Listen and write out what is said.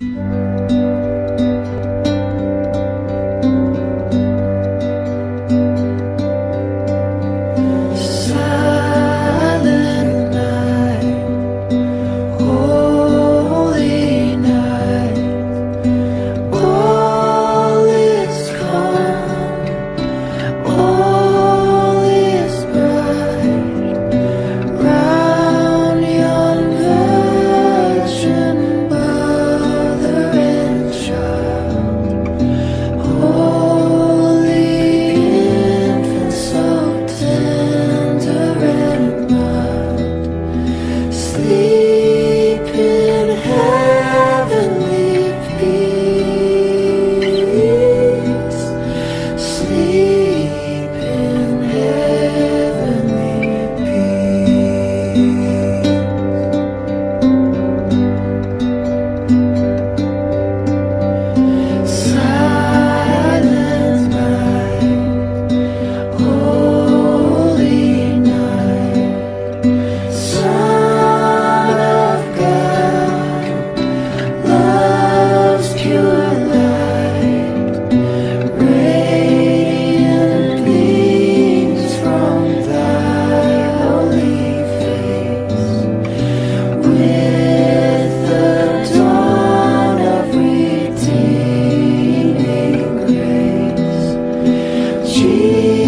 Bye. Jesus.